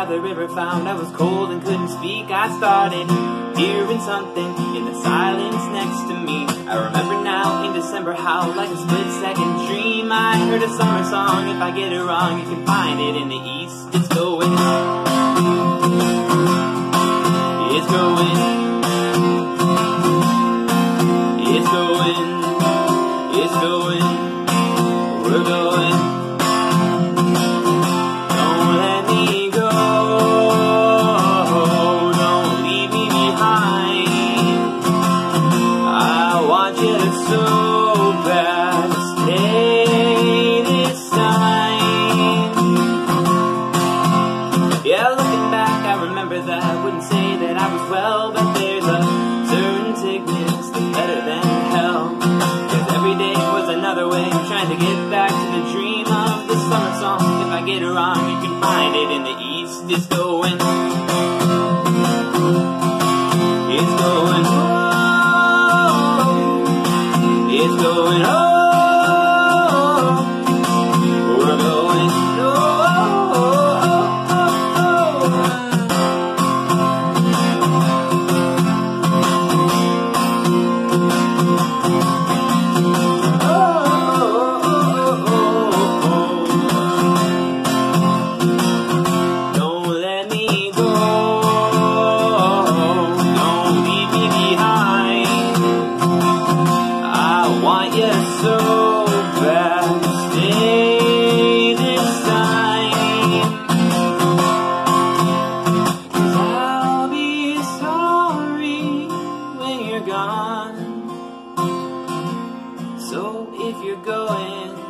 by the river, found I was cold and couldn't speak. I started hearing something in the silence next to me. I remember now in December how, like a split second dream, I heard a summer song. If I get it wrong, you can find it in the east. It's going. Trying to get back to the dream of the summer song. If I get it wrong, you can find it in the east. It's going. It's going. Oh, it's going. Oh. get so bad Stay this I'll be sorry when you're gone. So if you're going